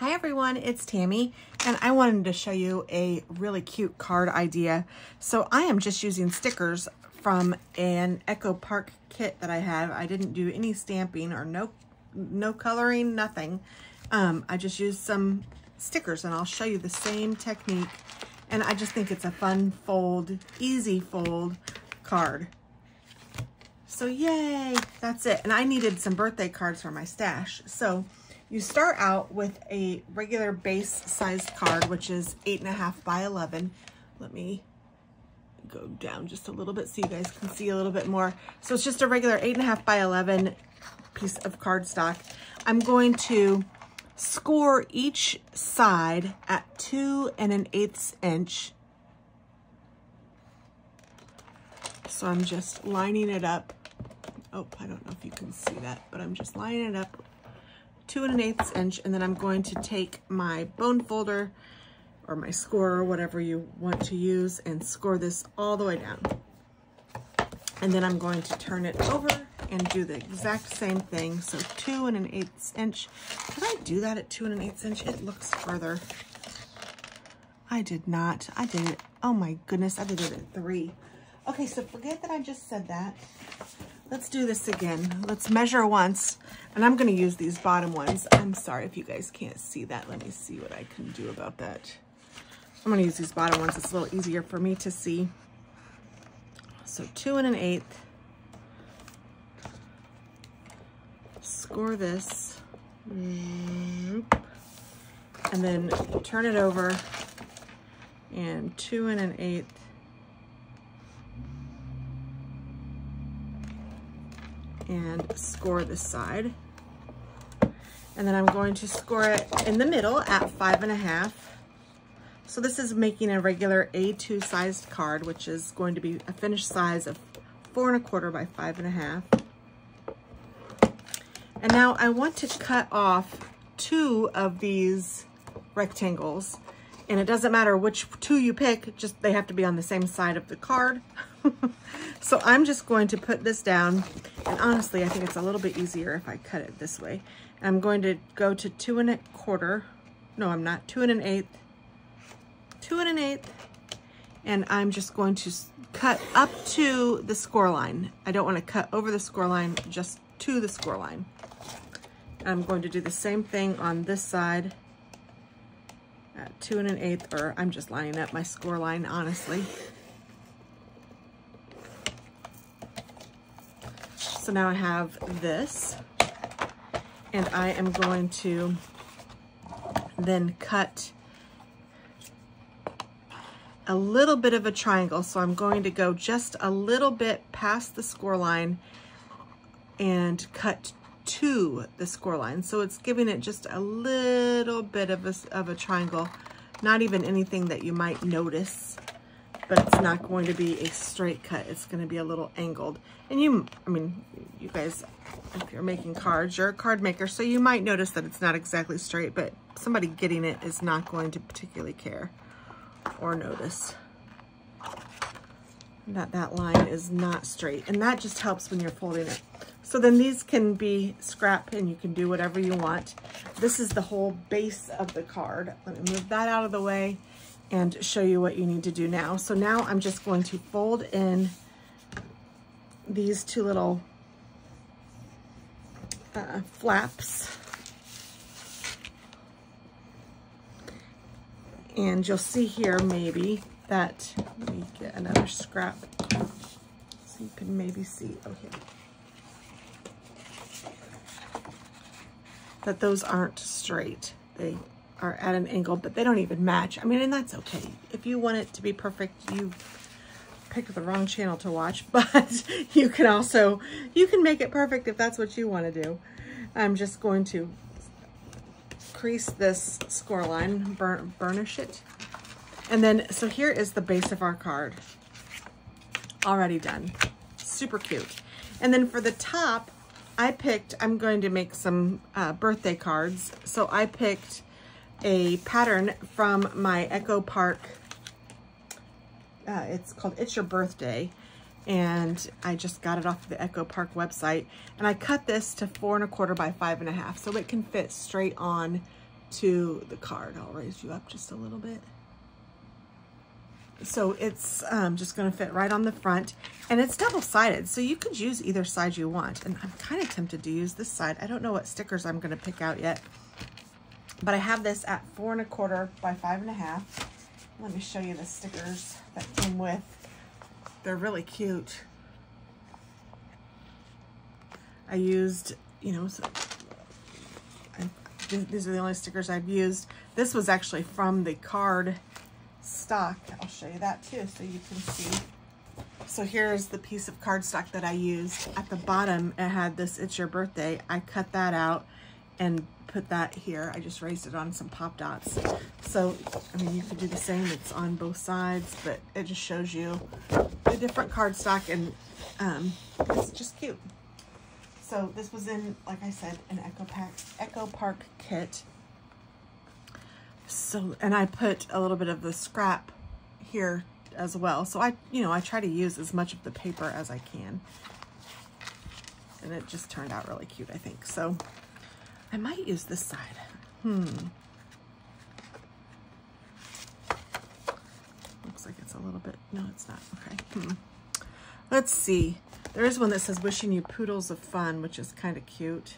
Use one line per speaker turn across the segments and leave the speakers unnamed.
Hi everyone, it's Tammy and I wanted to show you a really cute card idea. So I am just using stickers from an Echo Park kit that I have. I didn't do any stamping or no, no coloring, nothing. Um, I just used some stickers and I'll show you the same technique. And I just think it's a fun fold, easy fold card. So yay, that's it. And I needed some birthday cards for my stash. So you start out with a regular base sized card, which is eight and a half by 11. Let me go down just a little bit so you guys can see a little bit more. So it's just a regular eight and a half by 11 piece of cardstock. I'm going to score each side at two and an eighth inch. So I'm just lining it up. Oh, I don't know if you can see that, but I'm just lining it up two and an eighth inch, and then I'm going to take my bone folder or my scorer, or whatever you want to use, and score this all the way down. And then I'm going to turn it over and do the exact same thing. So two and an eighth inch. Did I do that at two and an eighth inch? It looks further. I did not. I did it. Oh my goodness. I did it at three. Okay, so forget that I just said that. Let's do this again. Let's measure once. And I'm going to use these bottom ones. I'm sorry if you guys can't see that. Let me see what I can do about that. I'm going to use these bottom ones. It's a little easier for me to see. So two and an eighth. Score this. And then turn it over. And two and an eighth. And score this side. And then I'm going to score it in the middle at five and a half. So this is making a regular A2 sized card, which is going to be a finished size of four and a quarter by five and a half. And now I want to cut off two of these rectangles. And it doesn't matter which two you pick, just they have to be on the same side of the card. so I'm just going to put this down. And honestly, I think it's a little bit easier if I cut it this way. I'm going to go to two and a quarter. No, I'm not. Two and an eighth. Two and an eighth. And I'm just going to cut up to the score line. I don't want to cut over the score line, just to the score line. I'm going to do the same thing on this side at two and an eighth, or I'm just lining up my score line, honestly. So now I have this and I am going to then cut a little bit of a triangle. So I'm going to go just a little bit past the score line and cut to the score line. So it's giving it just a little bit of a, of a triangle, not even anything that you might notice but it's not going to be a straight cut. It's going to be a little angled. And you, I mean, you guys, if you're making cards, you're a card maker, so you might notice that it's not exactly straight, but somebody getting it is not going to particularly care or notice that that line is not straight. And that just helps when you're folding it. So then these can be scrap and you can do whatever you want. This is the whole base of the card. Let me move that out of the way and show you what you need to do now. So now I'm just going to fold in these two little uh, flaps. And you'll see here maybe that, let me get another scrap so you can maybe see, okay. That those aren't straight. They are at an angle, but they don't even match. I mean, and that's okay. If you want it to be perfect, you picked the wrong channel to watch, but you can also, you can make it perfect if that's what you want to do. I'm just going to crease this score line, burn, burnish it. And then, so here is the base of our card. Already done. Super cute. And then for the top, I picked, I'm going to make some uh, birthday cards. So I picked a pattern from my Echo Park. Uh, it's called It's Your Birthday. And I just got it off of the Echo Park website. And I cut this to four and a quarter by five and a half. So it can fit straight on to the card. I'll raise you up just a little bit. So it's um, just gonna fit right on the front and it's double-sided. So you could use either side you want. And I'm kind of tempted to use this side. I don't know what stickers I'm gonna pick out yet, but I have this at four and a quarter by five and a half. Let me show you the stickers that came with. They're really cute. I used, you know, so I, these are the only stickers I've used. This was actually from the card stock. I'll show you that too so you can see. So here's the piece of cardstock that I used. At the bottom, it had this It's Your Birthday. I cut that out and put that here. I just raised it on some pop dots. So, I mean, you could do the same. It's on both sides, but it just shows you the different cardstock and um, it's just cute. So this was in, like I said, an Echo, Pack, Echo Park kit. So, and I put a little bit of the scrap here as well. So I, you know, I try to use as much of the paper as I can. And it just turned out really cute, I think. So I might use this side. Hmm. Looks like it's a little bit, no, it's not. Okay. Hmm. Let's see. There is one that says wishing you poodles of fun, which is kind of cute.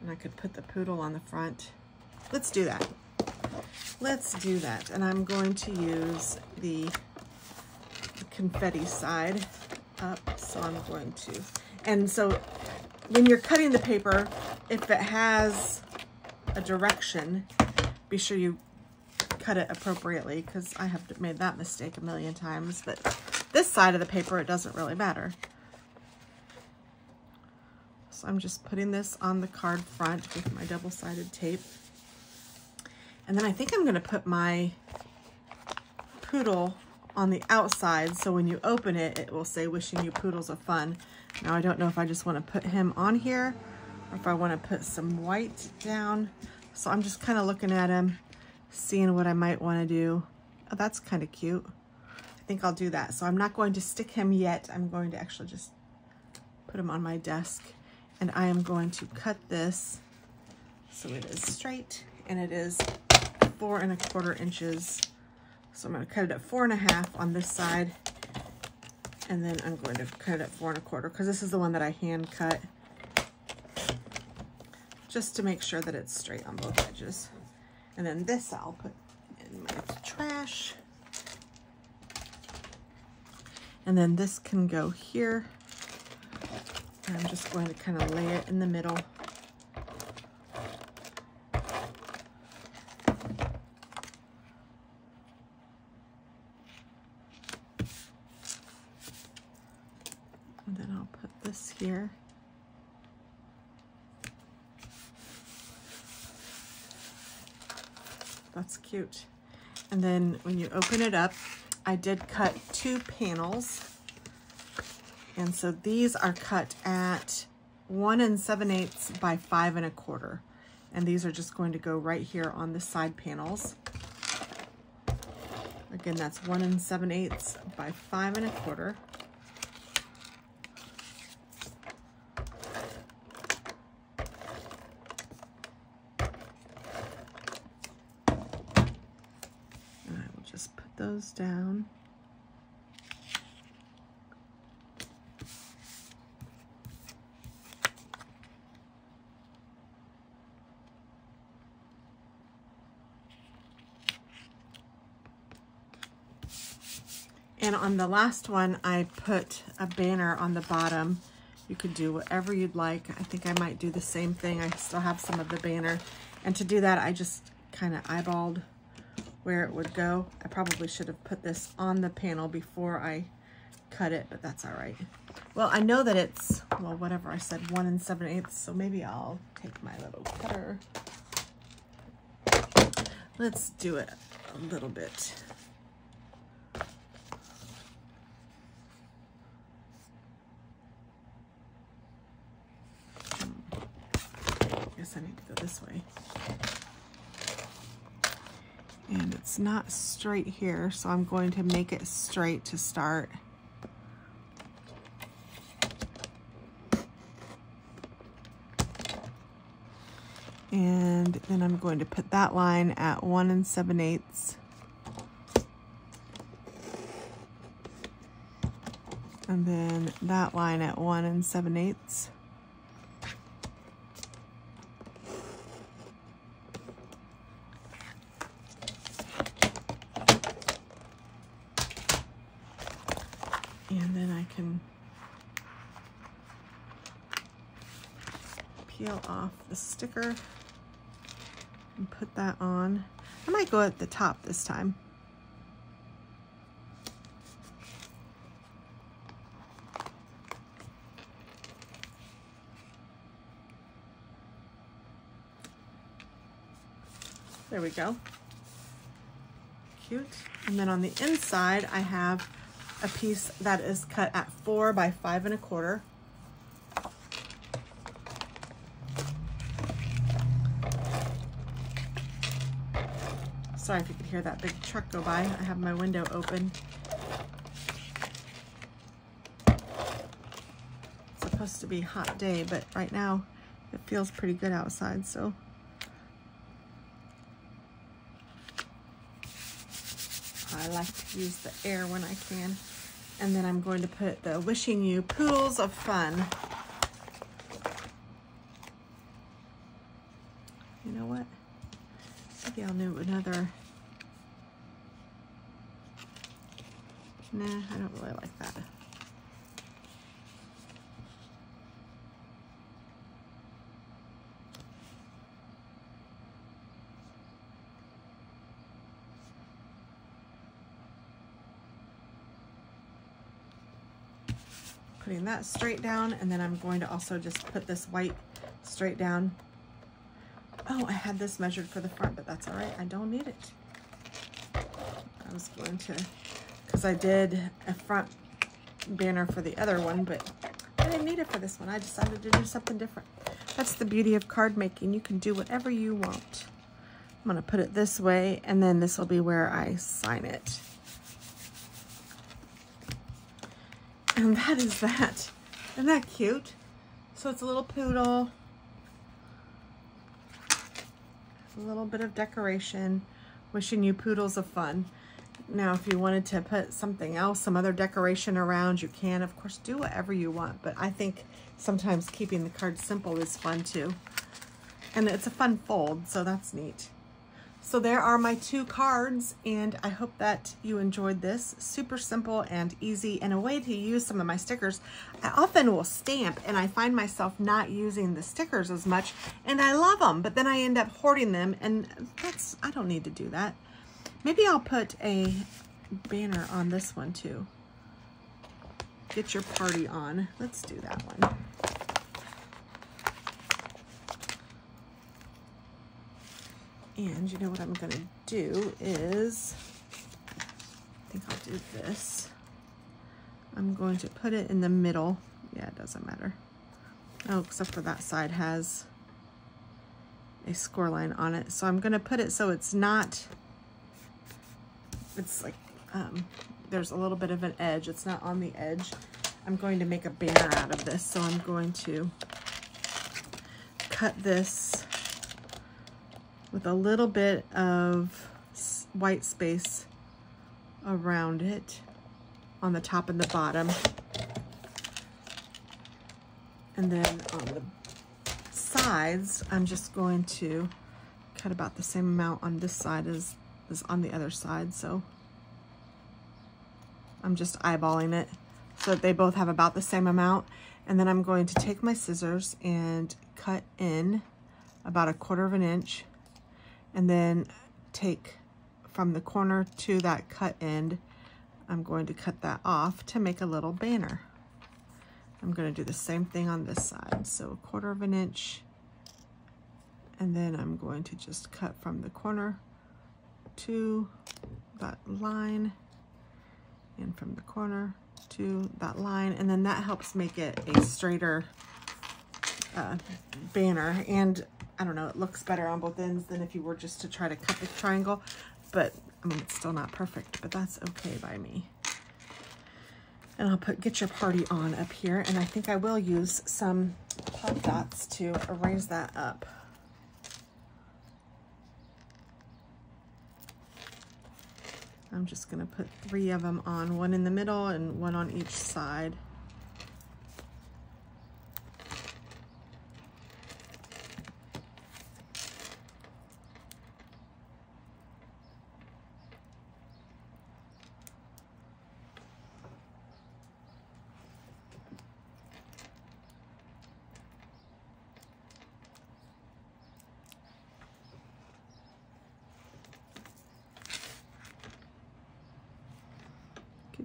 And I could put the poodle on the front. Let's do that. Let's do that. And I'm going to use the confetti side up. So I'm going to, and so when you're cutting the paper, if it has a direction, be sure you cut it appropriately because I have made that mistake a million times. But this side of the paper, it doesn't really matter. So I'm just putting this on the card front with my double-sided tape. And then I think I'm gonna put my poodle on the outside so when you open it, it will say wishing you poodles of fun. Now I don't know if I just wanna put him on here or if I wanna put some white down. So I'm just kind of looking at him, seeing what I might wanna do. Oh, that's kind of cute. I think I'll do that. So I'm not going to stick him yet. I'm going to actually just put him on my desk and I am going to cut this so it is straight and it is four and a quarter inches. So I'm going to cut it at four and a half on this side and then I'm going to cut it four and a quarter because this is the one that I hand cut just to make sure that it's straight on both edges. And then this I'll put in my trash. And then this can go here. I'm just going to kind of lay it in the middle. And then I'll put this here. That's cute. And then when you open it up, I did cut two panels and so these are cut at one and seven eighths by five and a quarter. And these are just going to go right here on the side panels. Again, that's one and seven eighths by five and a quarter. And I will just put those down. And on the last one, I put a banner on the bottom. You could do whatever you'd like. I think I might do the same thing. I still have some of the banner. And to do that, I just kind of eyeballed where it would go. I probably should have put this on the panel before I cut it, but that's all right. Well, I know that it's, well, whatever I said, one and seven eighths, so maybe I'll take my little cutter. Let's do it a little bit. I guess I need to go this way. And it's not straight here, so I'm going to make it straight to start. And then I'm going to put that line at one and seven eighths. And then that line at one and seven eighths. And then I can peel off the sticker and put that on. I might go at the top this time. There we go. Cute. And then on the inside, I have a piece that is cut at four by five and a quarter. Sorry if you could hear that big truck go by. I have my window open. It's supposed to be hot day, but right now it feels pretty good outside, so. I like to use the air when I can. And then I'm going to put the Wishing You Pools of Fun. You know what? I'll do another. Nah, I don't really like that. putting that straight down and then I'm going to also just put this white straight down. Oh, I had this measured for the front, but that's all right. I don't need it. I was going to, because I did a front banner for the other one, but I didn't need it for this one. I decided to do something different. That's the beauty of card making. You can do whatever you want. I'm gonna put it this way, and then this will be where I sign it. And that is that. Isn't that cute? So it's a little poodle. A little bit of decoration. Wishing you poodles of fun. Now, if you wanted to put something else, some other decoration around, you can. Of course, do whatever you want. But I think sometimes keeping the card simple is fun too. And it's a fun fold, so that's neat. So there are my two cards and I hope that you enjoyed this. Super simple and easy and a way to use some of my stickers. I often will stamp and I find myself not using the stickers as much and I love them, but then I end up hoarding them and that's, I don't need to do that. Maybe I'll put a banner on this one too. Get your party on. Let's do that one. And you know what I'm gonna do is, I think I'll do this. I'm going to put it in the middle. Yeah, it doesn't matter. Oh, except for that side has a score line on it. So I'm gonna put it so it's not, it's like, um, there's a little bit of an edge. It's not on the edge. I'm going to make a banner out of this. So I'm going to cut this with a little bit of white space around it on the top and the bottom. And then on the sides, I'm just going to cut about the same amount on this side as, as on the other side. So I'm just eyeballing it so that they both have about the same amount. And then I'm going to take my scissors and cut in about a quarter of an inch and then take from the corner to that cut end, I'm going to cut that off to make a little banner. I'm going to do the same thing on this side. So a quarter of an inch, and then I'm going to just cut from the corner to that line, and from the corner to that line, and then that helps make it a straighter uh, banner. And I don't know, it looks better on both ends than if you were just to try to cut the triangle, but I mean, it's still not perfect, but that's okay by me. And I'll put Get Your Party On up here, and I think I will use some pop dots to arrange that up. I'm just gonna put three of them on, one in the middle and one on each side.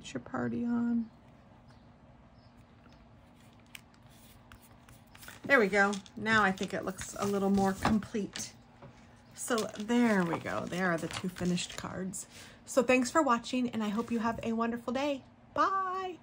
Get your party on. There we go. Now I think it looks a little more complete. So there we go. There are the two finished cards. So thanks for watching and I hope you have a wonderful day. Bye.